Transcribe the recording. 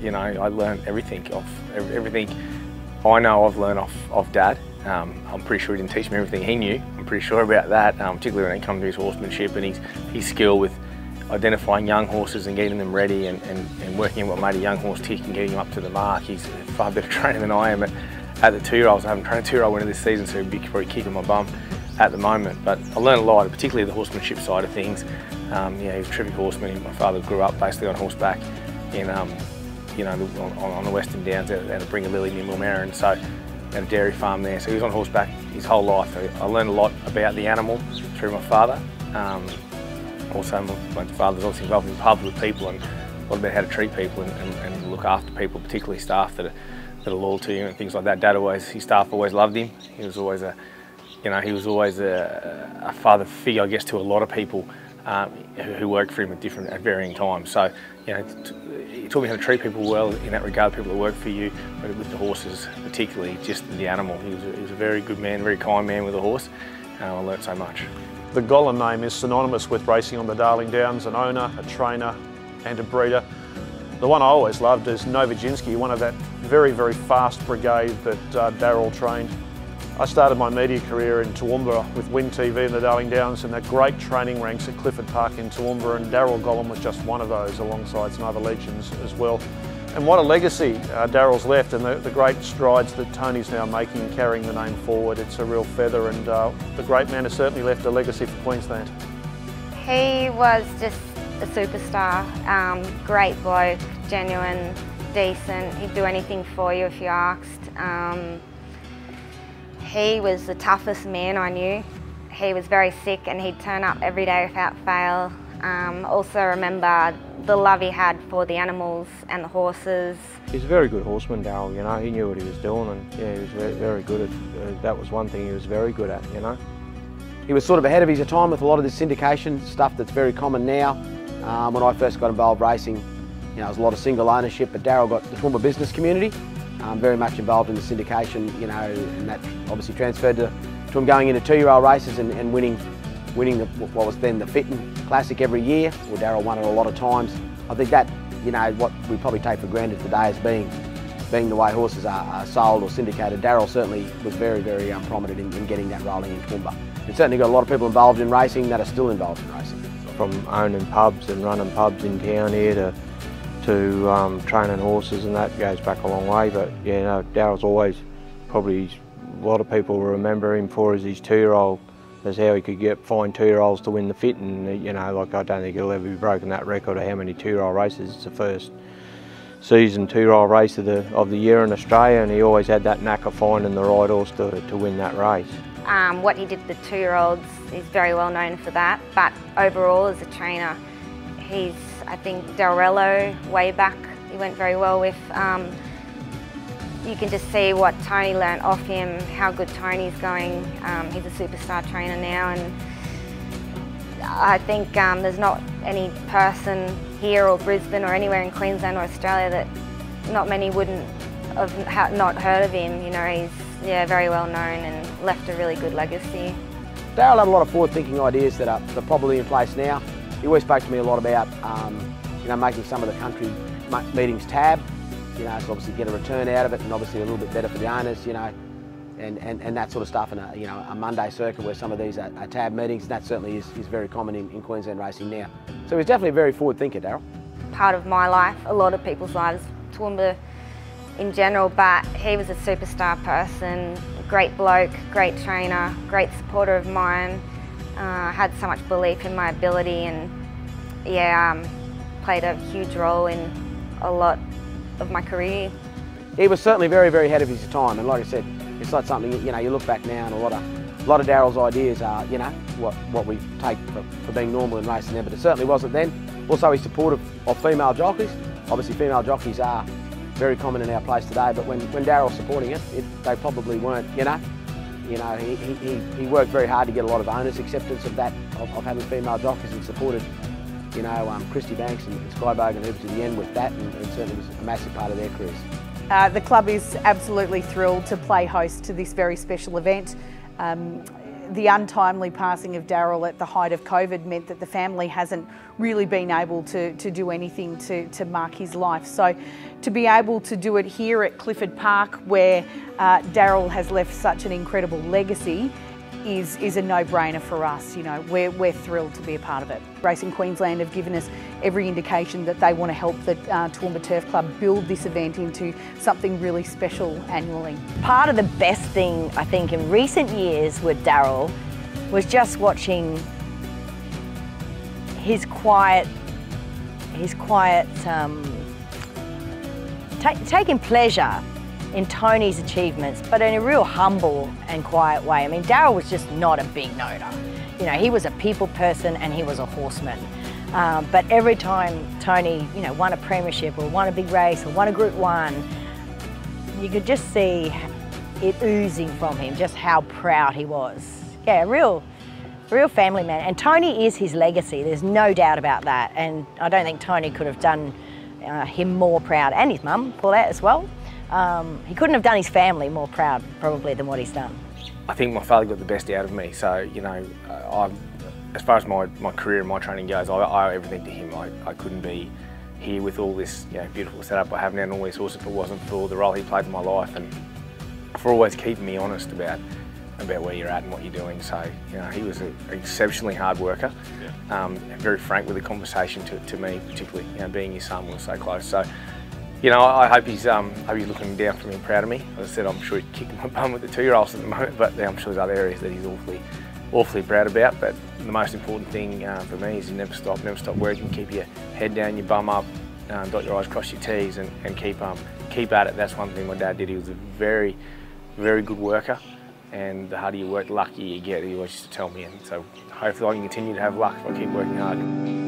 you know, I learned everything off everything I know I've learned off, off Dad. Um, I'm pretty sure he didn't teach me everything he knew. I'm pretty sure about that, um, particularly when it comes to his horsemanship and his, his skill with identifying young horses and getting them ready and, and, and working out what made a young horse tick and getting him up to the mark. He's far better trainer than I am at, at the two-year-olds. I haven't trained a two-year-old winner this season, so he'd be probably kicking my bum at the moment. But I learned a lot, particularly the horsemanship side of things. Um, you know, he was a terrific horseman. My father grew up basically on horseback in, um, you know, on, on, the Western Downs at, at Bringalily near Millmerran. And so at a dairy farm there. So he was on horseback his whole life. I learned a lot about the animal through my father. Um, also, my, father's also involved in pubs with people and a lot about how to treat people and, and, and, look after people, particularly staff that are, that are loyal to you and things like that. Dad always, his staff always loved him. He was always a, you know, he was always a, a father figure, I guess, to a lot of people um, who, who worked for him at different, at varying times. So, you know, he taught me how to treat people well in that regard, people that work for you, but with the horses particularly, just the animal. He was a, he was a very good man, very kind man with a horse. I learnt so much. The Gollan name is synonymous with racing on the Darling Downs, an owner, a trainer and a breeder. The one I always loved is Novodzinski, one of that very, very fast brigade that uh, Darryl trained. I started my media career in Toowoomba with Win TV and the Darling Downs and the great training ranks at Clifford Park in Toowoomba and Darryl Gollan was just one of those alongside some other legends as well. And what a legacy uh, Darryl's left and the, the, great strides that Tony's now making carrying the name forward. It's a real feather and uh, the great man has certainly left a legacy for Queensland. He was just a superstar, um, great bloke, genuine, decent. He'd do anything for you if you asked. Um, he was the toughest man I knew. He was very sick and he'd turn up every day without fail. Um, also remember the love he had for the animals and the horses. He's a very good horseman, Darryl, you know, he knew what he was doing and yeah, he was very, very good at, uh, that was one thing he was very good at, you know. He was sort of ahead of his time with a lot of this syndication stuff that's very common now. Um, when I first got involved racing, you know, there was a lot of single ownership, but Darryl got the Toowoomba business community um, very much involved in the syndication, you know, and that obviously transferred to, to him going into two-year-old races and, and winning, winning the, what was then the Fitton Classic every year. Well, Darryl won it a lot of times. I think that, you know, what we probably take for granted today as being being the way horses are, are sold or syndicated, Darryl certainly was very, very um, prominent in, in, getting that rolling in Toowoomba. It's certainly got a lot of people involved in racing that are still involved in racing. From owning pubs and running pubs in town here to to um, training horses and that goes back a long way. But yeah, no, Darryl's always probably a lot of people remember him for as his two-year-old, as how he could get find two-year-olds to win the fit. And you know, like I don't think he'll ever be broken that record of how many two-year-old races. It's the first season two-year-old race of the of the year in Australia, and he always had that knack of finding the right horse to, to win that race. Um, what he did with the two-year-olds, he's very well known for that. But overall, as a trainer, he's I think Darrello way back he went very well with. Um, you can just see what Tony learnt off him, how good Tony's going. Um, he's a superstar trainer now and I think um, there's not any person here or Brisbane or anywhere in Queensland or Australia that not many wouldn't have not heard of him. You know, he's yeah very well known and left a really good legacy. Darryl had a lot of forward-thinking ideas that are, that are probably in place now. He always spoke to me a lot about, um, you know, making some of the country meetings tab, you know, so obviously get a return out of it and obviously a little bit better for the owners, you know, and, and, and that sort of stuff and a, you know, a Monday circuit where some of these are, are tab meetings, and that certainly is, is very common in, in Queensland racing now. So he's definitely a very forward thinker, Darryl. Part of my life, a lot of people's lives, Toowoomba in general, but he was a superstar person, great bloke, great trainer, great supporter of mine, uh, had so much belief in my ability and yeah, um, played a huge role in a lot of my career. He was certainly very, very ahead of his time and like I said, it's not something, you know, you look back now and a lot of a lot of Darryl's ideas are, you know, what, what we take for, for being normal in racing there, but it certainly wasn't then. Also, he's supportive of female jockeys. Obviously, female jockeys are very common in our place today, but when, when Darryl's supporting it, it, they probably weren't, you know. You know, he, he, he worked very hard to get a lot of owners' acceptance of that, of, of having female jockeys and supported, you know, um, Christy Banks and, and Skye Bogan to the end with that and, and certainly was a massive part of their careers. Uh, the club is absolutely thrilled to play host to this very special event. Um, the untimely passing of Darryl at the height of COVID meant that the family hasn't really been able to, to do anything to, to mark his life. So to be able to do it here at Clifford Park where uh, Darryl has left such an incredible legacy is, is a no-brainer for us. You know, we're, we're thrilled to be a part of it. Racing Queensland have given us every indication that they want to help the uh, Toowoomba Turf Club build this event into something really special annually. Part of the best thing, I think, in recent years with Darryl was just watching his quiet, his quiet, um, taking pleasure in Tony's achievements, but in a real humble and quiet way. I mean, Darryl was just not a big noter. You know, he was a people person and he was a horseman. Um, but every time Tony, you know, won a premiership or won a big race or won a Group One, you could just see it oozing from him, just how proud he was. Yeah, real, real family man. And Tony is his legacy. There's no doubt about that. And I don't think Tony could have done uh, him more proud, and his mum, Paulette, as well. Um, he couldn't have done his family more proud, probably, than what he's done. I think my father got the best out of me. So, you know, I, as far as my, my career and my training goes, I, I owe everything to him. I, I couldn't be here with all this you know, beautiful setup I have now and all these horses if it wasn't for the role he played in my life and for always keeping me honest about about where you're at and what you're doing. So, you know, he was an exceptionally hard worker, yeah. um, very frank with the conversation to, to me, particularly, you know, being his son was so close. So, you know, I hope he's um, hope he's looking down for me and proud of me. As I said, I'm sure he's kicking my bum with the two-year-olds at the moment, but I'm sure there's other areas that he's awfully, awfully proud about. But the most important thing uh, for me is you never stop, never stop working, keep your head down, your bum up, um, dot your I's, cross your T's, and, and keep um, keep at it. That's one thing my dad did. He was a very, very good worker, and the harder you work, the luckier you get. He always used to tell me, and so hopefully I can continue to have luck if I keep working hard.